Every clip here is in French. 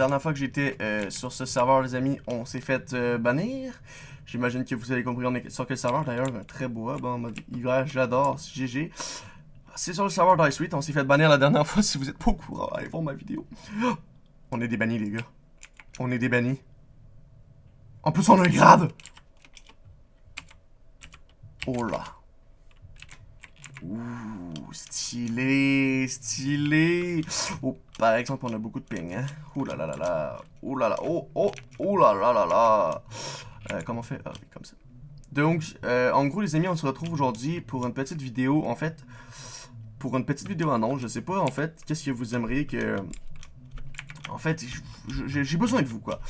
dernière fois que j'étais euh, sur ce serveur, les amis, on s'est fait euh, bannir. J'imagine que vous avez compris on est sur quel serveur d'ailleurs, un très beau hub en mode hiver, j'adore, GG. C'est sur le serveur d'Ice on s'est fait bannir la dernière fois, si vous êtes pas au courant, allez voir ma vidéo. On est des bannis les gars. On est des bannis. En plus on a un grade Oh là Ouh, stylé, stylé. Oh, par exemple, on a beaucoup de ping, hein. Ouh là là là là. Ouh là. Oh, oh, ouh là là là là. Euh, comment on fait? Ah comme ça. Donc, euh, en gros, les amis, on se retrouve aujourd'hui pour une petite vidéo. En fait, pour une petite vidéo ondes. Je sais pas, en fait, qu'est-ce que vous aimeriez que... En fait, j'ai besoin de vous, quoi.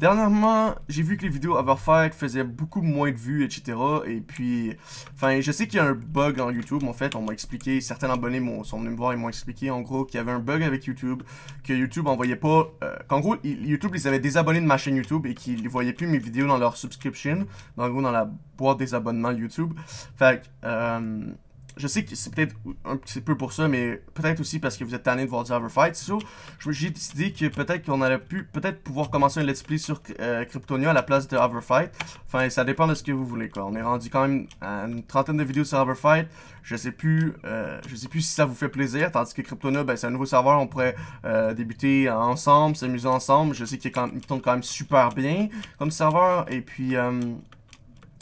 Dernièrement, j'ai vu que les vidéos Overfight faisaient beaucoup moins de vues, etc. Et puis, enfin, je sais qu'il y a un bug en YouTube, en fait, on m'a expliqué, certains abonnés sont venus me voir et m'ont expliqué, en gros, qu'il y avait un bug avec YouTube, que YouTube envoyait pas, euh, qu'en gros, YouTube les avait désabonnés de ma chaîne YouTube et qu'ils ne voyaient plus mes vidéos dans leur subscription, en gros, dans la boîte des abonnements YouTube. Fait que, euh, je sais que c'est peut-être un petit peu pour ça, mais peut-être aussi parce que vous êtes tanné de voir du Overfight. So, j'ai décidé que peut-être qu'on aurait pu peut-être pouvoir commencer un let's play sur euh, Kryptonia à la place de Overfight. Enfin, ça dépend de ce que vous voulez, quoi. On est rendu quand même à une trentaine de vidéos sur Overfight. Je sais plus, euh, je sais plus si ça vous fait plaisir, tandis que Kryptonia, ben, c'est un nouveau serveur, on pourrait euh, débuter ensemble, s'amuser ensemble. Je sais qu'il tourne quand même super bien comme serveur, et puis...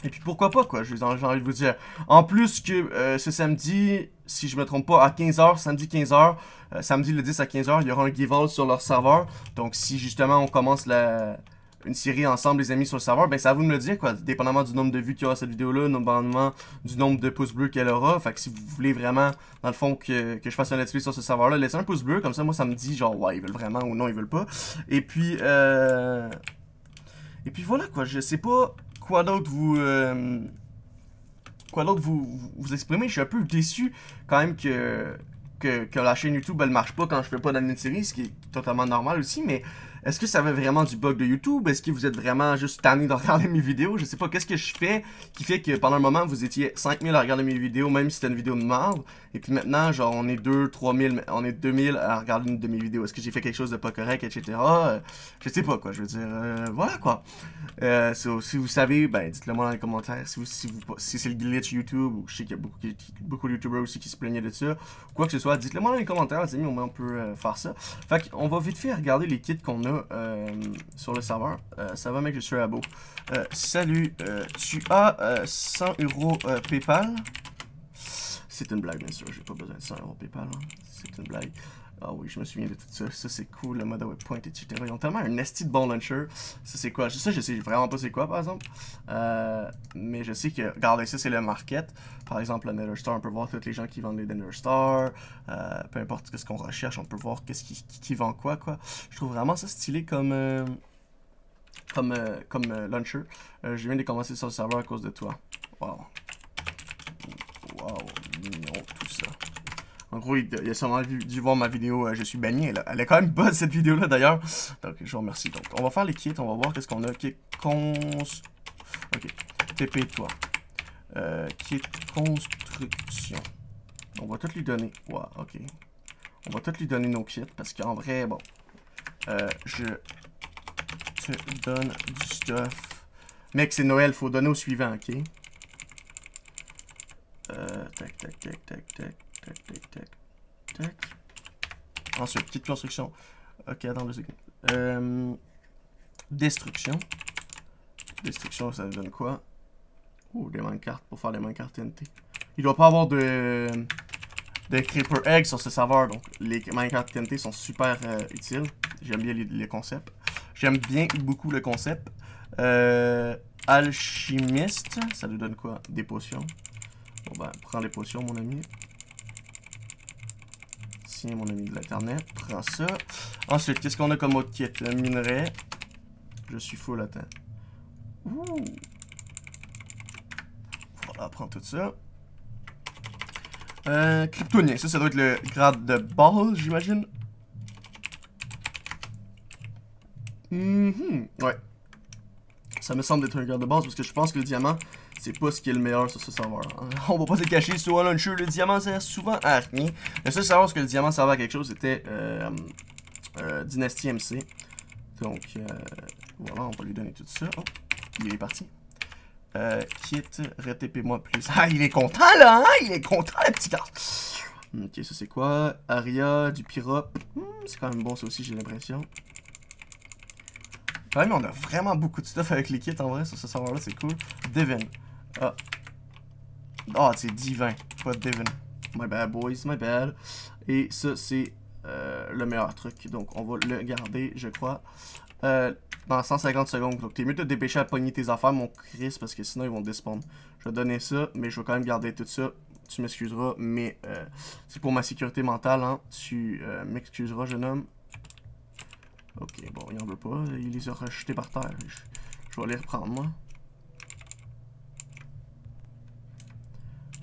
Et puis pourquoi pas, quoi, j'ai envie de vous dire. En plus que euh, ce samedi, si je me trompe pas, à 15h, samedi 15h, euh, samedi le 10 à 15h, il y aura un give out sur leur serveur. Donc si justement on commence la, une série ensemble, les amis, sur le serveur, ben c'est à vous de me le dire, quoi. Dépendamment du nombre de vues qu'il y aura cette vidéo-là, dépendamment du nombre de pouces bleus qu'elle aura. Fait que si vous voulez vraiment, dans le fond, que, que je fasse un let's play sur ce serveur-là, laissez un pouce bleu, comme ça, moi, ça me dit, genre, ouais, ils veulent vraiment ou non, ils veulent pas. Et puis, euh... Et puis voilà, quoi, je sais pas quoi d'autre vous... Euh, quoi d'autre vous, vous, exprimer. Je suis un peu déçu quand même que, que, que, la chaîne YouTube elle marche pas quand je fais pas d'anime série, ce qui est totalement normal aussi, mais est-ce que ça avait vraiment du bug de YouTube? Est-ce que vous êtes vraiment juste tanné de regarder mes vidéos? Je sais pas, qu'est-ce que je fais qui fait que pendant un moment, vous étiez 5000 à regarder mes vidéos, même si c'était une vidéo de merde. Et puis maintenant, genre, on est 2, 3000, on est 2000 à regarder une de mes vidéos. Est-ce que j'ai fait quelque chose de pas correct, etc.? Euh, je sais pas, quoi. Je veux dire, euh, voilà, quoi. Euh, si vous savez, ben, dites-le moi dans les commentaires. Si, c'est le glitch YouTube, ou je sais qu'il y a beaucoup, de YouTubers aussi qui se plaignaient de ça, quoi que ce soit, dites-le moi dans les commentaires, les amis, on peut faire ça. Fait qu'on va vite fait regarder les kits qu'on a euh, sur le serveur. Euh, ça va, mec, je suis à beau. Euh, salut, tu as 100 euros PayPal? C'est une blague, bien sûr. J'ai pas besoin de 100 euros PayPal. Hein. C'est une blague. Ah oui, je me souviens de tout ça. Ça, c'est cool, le mode webpoint, etc. Ils ont tellement un nasty de bon launcher. Ça, c'est quoi? Ça, je sais vraiment pas c'est quoi, par exemple. mais je sais que, regardez, ça, c'est le market. Par exemple, la Nether Star, on peut voir tous les gens qui vendent les Nether Star. Euh, peu importe ce qu'on recherche, on peut voir qu'est-ce qui, qui, vend quoi, quoi. Je trouve vraiment ça stylé comme... Euh, comme, euh, comme launcher. je viens de commencer sur le serveur à cause de toi. Wow. Wow, mignon, tout ça. En gros, il, a sûrement dû, voir ma vidéo Je suis banni. Elle, est quand même bonne cette vidéo-là d'ailleurs. Donc, je vous remercie. Donc, on va faire les kits. On va voir qu'est-ce qu'on a. Kit cons... Ok. TP toi. Euh, kit construction. On va tout lui donner. Ouais, ok. On va tout lui donner nos kits parce qu'en vrai, bon. Euh, je te donne du stuff. Mec, c'est Noël, faut donner au suivant, ok? Euh, tac, tac, tac, tac, tac, tac, tac. Ensuite, petite construction. Ok, attends deux secondes. Euh, destruction. Destruction, ça donne quoi? Ouh, des cartes pour faire des cartes TNT. Il doit pas avoir de, de Creeper Egg sur ce serveur, donc les cartes TNT sont super euh, utiles. J'aime bien les, concepts. J'aime bien beaucoup le concept. Euh, alchimiste, ça nous donne quoi? Des potions. Bon ben, prends les potions, mon ami. Mon ami de l'internet, prends ça. Ensuite, qu'est-ce qu'on a comme autre kit? Le minerai. Je suis full, attends. Ouh on prendre tout ça. Euh, Kryptonien, ça, ça doit être le grade de base, j'imagine. Mm ouais. Ça me semble être un grade de base parce que je pense que le diamant, c'est pas ce qui est le meilleur sur ce serveur. On va pas se cacher sur un le diamant sert souvent à rien. Le seul ce que le diamant servait à quelque chose, c'était euh, euh, Dynasty MC. Donc, euh, voilà, on va lui donner tout ça. Oh, il est parti. Euh, quitte, RTP-moi plus. Ah, il est content, là, hein? Il est content, le petit gars. Ok, ça c'est quoi? Aria, du Pyrop. Hmm, c'est quand même bon, ça aussi, j'ai l'impression. Quand même, on a vraiment beaucoup de stuff avec les kits, en vrai, sur ce serveur-là, c'est cool. Devin. Ah. Ah, c'est divin, pas Devin. My bad, boys, my bad. Et ça, c'est euh, le meilleur truc. Donc, on va le garder, je crois. Euh, dans 150 secondes. Donc, t'es mieux de te dépêcher à pogner tes affaires, mon Chris, parce que sinon, ils vont despawn. Je vais donner ça, mais je vais quand même garder tout ça. Tu m'excuseras, mais euh, c'est pour ma sécurité mentale, hein. Tu m'excuseras, jeune homme. Il en veut pas. Il les a rejetés par terre. Je, je vais les reprendre, moi.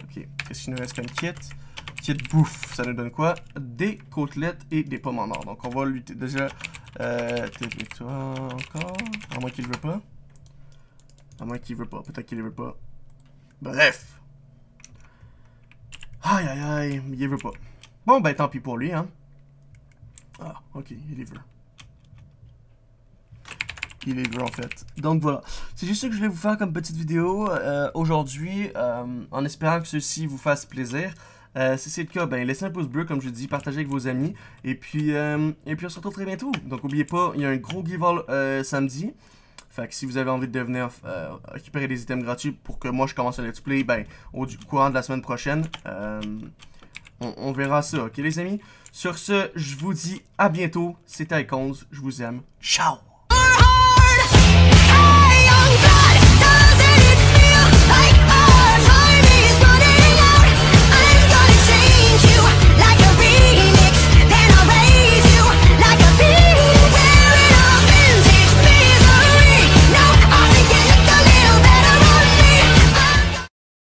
Ok, qu'est-ce qu'il nous reste comme kit? Kit bouffe, ça nous donne quoi? Des côtelettes et des pommes en or. Donc, on va lutter déjà euh, toi encore. À moins qu'il veut pas. À moins qu'il veut pas. Peut-être qu'il veut pas. Bref. Aïe aïe aïe. Il veut pas. Bon, ben tant pis pour lui, hein. Ah, ok, il est veut. Il est veut en fait. Donc voilà. C'est juste ce que je voulais vous faire comme petite vidéo euh, aujourd'hui. Euh, en espérant que ceci vous fasse plaisir. Euh, si c'est le cas, ben laissez un pouce bleu, comme je dis, partagez avec vos amis. Et puis, et puis on se retrouve très bientôt. Donc n'oubliez pas, il y a un gros giveaway samedi. Fait que si vous avez envie de venir récupérer des items gratuits pour que moi je commence un let's play, ben au courant de la semaine prochaine, on, on, verra ça, ok les amis? Sur ce, je vous dis à bientôt. C'était Icons, je vous aime. Ciao!